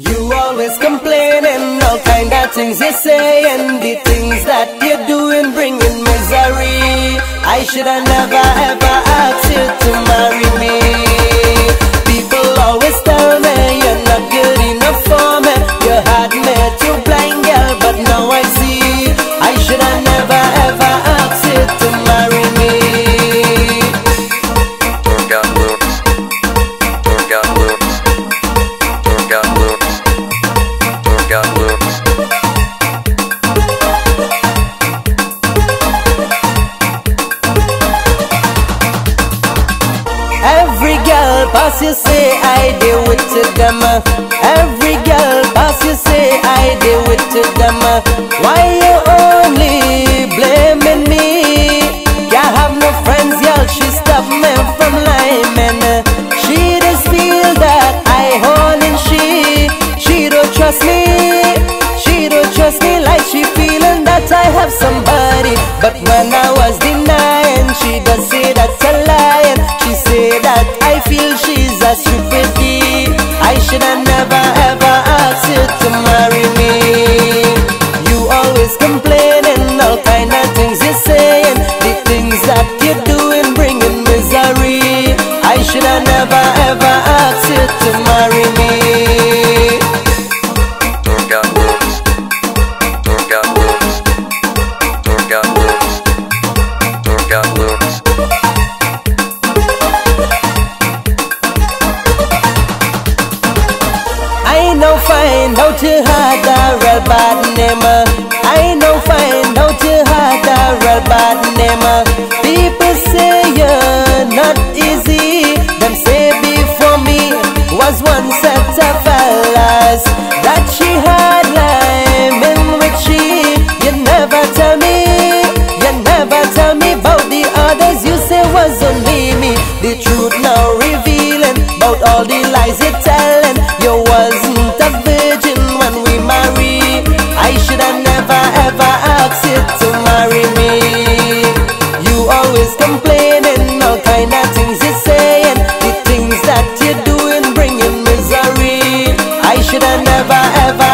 You always complaining, all kind of things you say, and the things that you're doing bringing misery. I should have never ever asked you to marry pass you say I deal with to them. Every girl pass you say I deal with to them. Why you only blaming me? Can't have no friends, girl. She stop me from lying. She just feel that I holding she. She don't trust me. She don't trust me like she feeling that I have somebody. But when I always complaining, all kind of things you're saying. The things that you're doing bringing misery. I should have never ever asked you to marry me. I know find out you real bad name. I know find out you had a real bad name. People say you're not easy. Them say before me was one set of fellas never ever asked you to marry me. You always complaining, all kind of things you're saying. The things that you're doing bringing misery. I should have never ever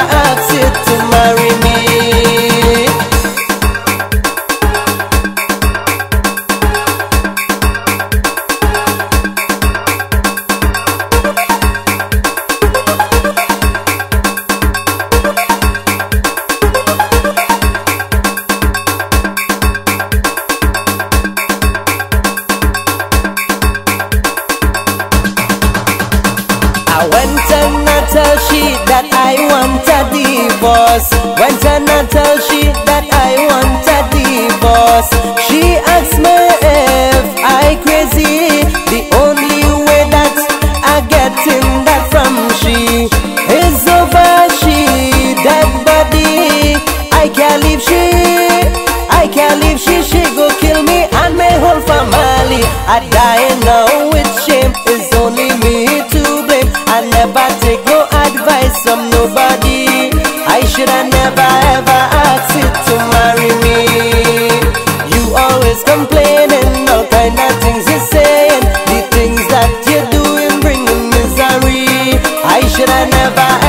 tell she that I want a divorce. Went and I tell she that I want a divorce. She asked me if I crazy. The only way that I getting that from she is over she dead body. I can't leave she. I can't leave she. She go kill me and my whole family. I die now with shame. Never